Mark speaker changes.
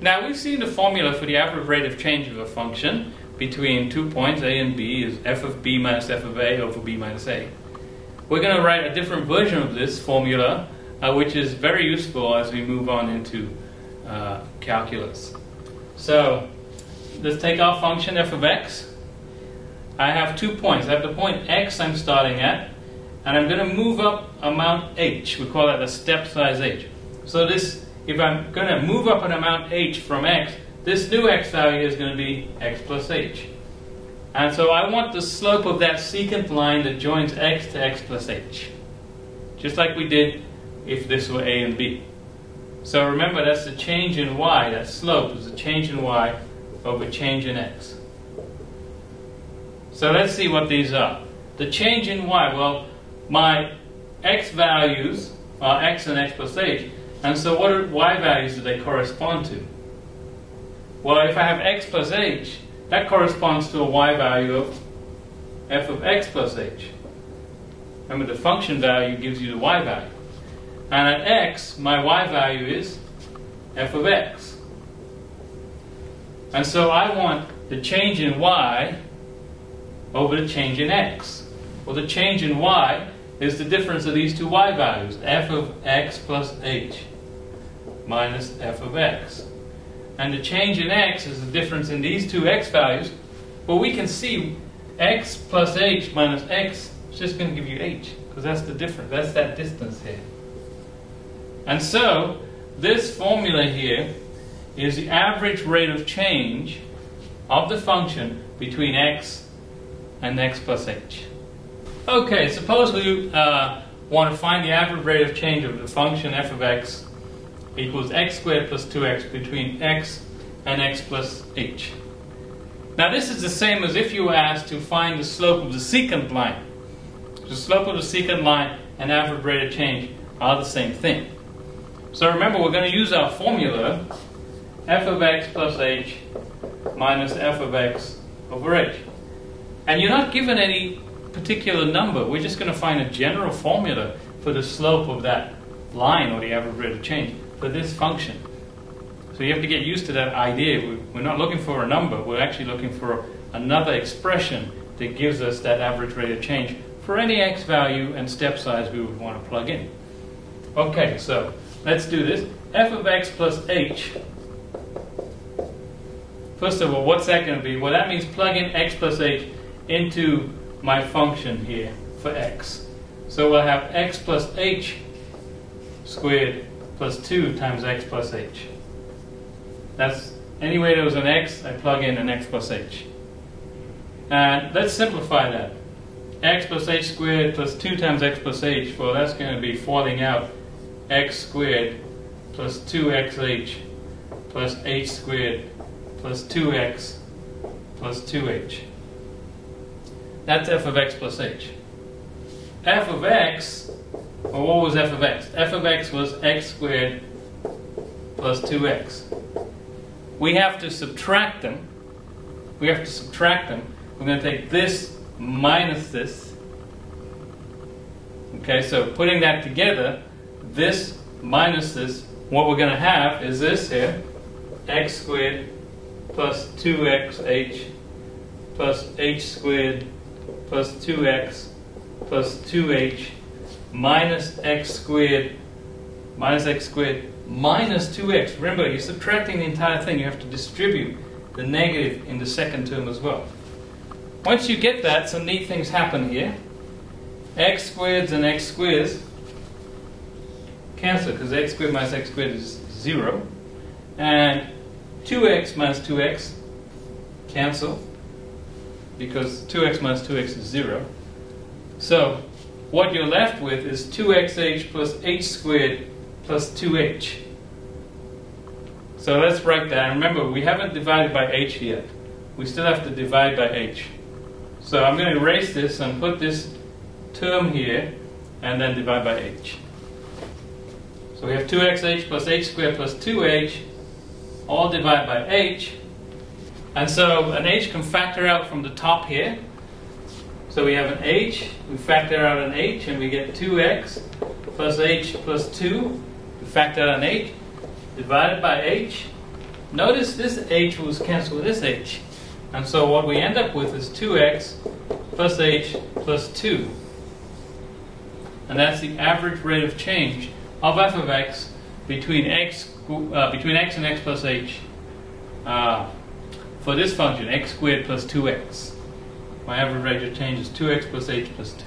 Speaker 1: Now we've seen the formula for the average rate of change of a function between two points a and b is f of b minus f of a over b minus a. We're going to write a different version of this formula uh, which is very useful as we move on into uh, calculus. So let's take our function f of x. I have two points. I have the point x I'm starting at and I'm going to move up amount h. We call that the step size h. So this if I'm going to move up an amount h from x, this new x value is going to be x plus h. And so I want the slope of that secant line that joins x to x plus h. Just like we did if this were a and b. So remember that's the change in y, that slope is the change in y over change in x. So let's see what these are. The change in y, well, my x values are x and x plus h. And so what are y values do they correspond to? Well, if I have x plus h, that corresponds to a y value of f of x plus h. Remember, the function value gives you the y value. And at x, my y value is f of x. And so I want the change in y over the change in x. Well, the change in y is the difference of these two y values, f of x plus h minus f of x. And the change in x is the difference in these two x values. Well, we can see x plus h minus x is just going to give you h, because that's the difference. That's that distance here. And so, this formula here is the average rate of change of the function between x and x plus h. Okay, suppose we uh, want to find the average rate of change of the function f of x equals x squared plus 2x between x and x plus h. Now this is the same as if you were asked to find the slope of the secant line. The slope of the secant line and average rate of change are the same thing. So remember we're going to use our formula f of x plus h minus f of x over h. And you're not given any particular number. We're just going to find a general formula for the slope of that line or the average rate of change for this function. So you have to get used to that idea. We're not looking for a number, we're actually looking for another expression that gives us that average rate of change for any x value and step size we would want to plug in. Okay, so let's do this. f of x plus h. First of all, what's that going to be? Well, that means plug in x plus h into my function here for x. So we'll have x plus h squared plus 2 times x plus h. That's anyway there was an x, I plug in an x plus h. And let's simplify that. x plus h squared plus 2 times x plus h, well that's going to be falling out x squared plus 2xh plus h squared plus 2x plus 2h. That's f of x plus h. f of x well, what was f of x? f of x was x squared plus 2x. We have to subtract them. We have to subtract them. We're going to take this minus this. Okay, so putting that together, this minus this, what we're going to have is this here, x squared plus 2xh plus h squared plus 2x plus 2h minus x squared minus x squared minus 2x. Remember, you're subtracting the entire thing. You have to distribute the negative in the second term as well. Once you get that, some neat things happen here. x squareds and x squares cancel because x squared minus x squared is 0. And 2x minus 2x cancel because 2x minus 2x is 0. So what you're left with is 2xh plus h squared plus 2h. So let's write that. Remember, we haven't divided by h yet. We still have to divide by h. So I'm going to erase this and put this term here and then divide by h. So we have 2xh plus h squared plus 2h all divided by h. And so an h can factor out from the top here. So we have an h, we factor out an h, and we get 2x plus h plus 2. We factor out an h, divided by h, notice this h was cancelled with this h. And so what we end up with is 2x plus h plus 2. And that's the average rate of change of f of x between x, uh, between x and x plus h uh, for this function, x squared plus 2x. My average rate of change is 2x plus h plus 2.